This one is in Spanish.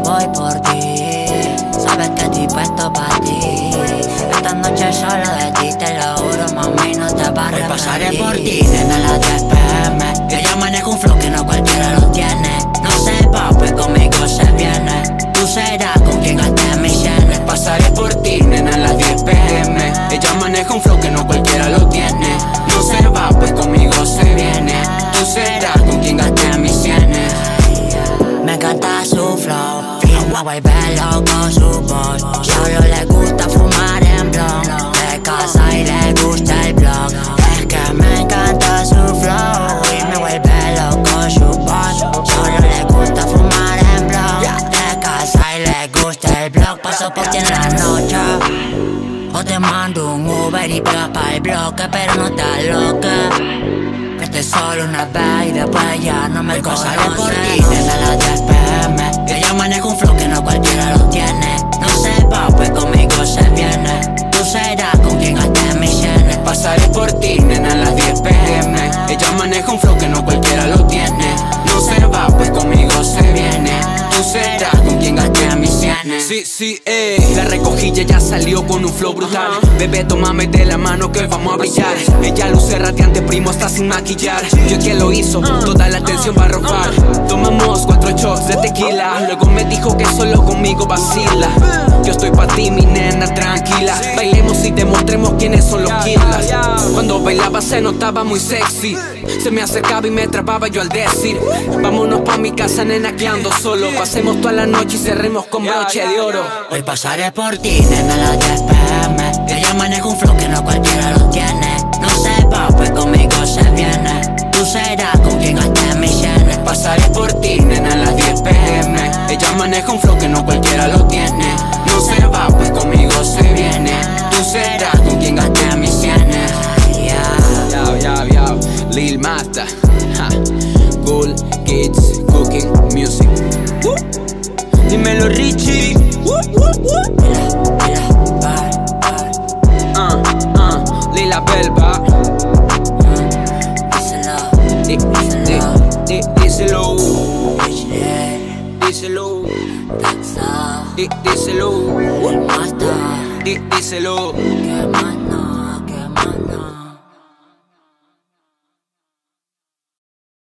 voy por ti. Sabes que estoy puesto para ti. Esta noche solo de ti, te lo juro, mami, no te va a Hoy pasaré por ti, nena, a las 10 pm Ella maneja un flow que no cualquiera lo tiene. No sé, papi, conmigo se viene. Tú serás con quien gaste mis yenes. Pasaré por ti, nena, a las 10 pm Ella maneja un flow que no cualquiera lo tiene. No se va, pues conmigo se viene. Tú serás me vuelve loco su voz Solo le gusta fumar en blog De casa y le gusta el blog Es que me encanta su flow. Y me vuelve loco su voz Solo le gusta fumar en blog De casa y le gusta el blog Paso por ti en la noche. O te mando un Uber y pegas el bloque Pero no estás loca Que esté solo una vez y después ya no me conoces. por ti desde las 10 Ella maneja un flow que no cualquiera lo tiene. No se va, pues conmigo se viene. Tú serás con quien gaste mis yenes Sí, sí, eh. La recogí y ella salió con un flow brutal. Bebé, tómame de la mano que vamos a brillar. Ella luce radiante, primo, hasta sin maquillar. Yo quien lo hizo, toda la atención va a robar Tomamos cuatro shots de tequila. Luego me dijo que solo conmigo vacila. Yo estoy pa' ti, mi nena, tranquila. Bailemos y demostremos quiénes son los killers bailaba se notaba muy sexy. Se me acercaba y me atrapaba yo al decir Vámonos pa' mi casa, nena, que ando solo. Pasemos toda la noche y cerremos con broche de oro Hoy pasaré por ti, nena, a las 10 pm Ella maneja un flow que no cualquiera lo tiene. No sepa, pues conmigo se viene. Tú serás con quien gaste mis yenes. Pasaré por ti, nena, a las 10 pm Ella maneja un flow mata. Ja. Cool kids, cooking, music. Uh. Dímelo Richie. Uh, yeah, yeah, bye, bye. Uh, uh, Lila Belva. Díselo, díselo, díselo, díselo, díselo, díselo, díselo,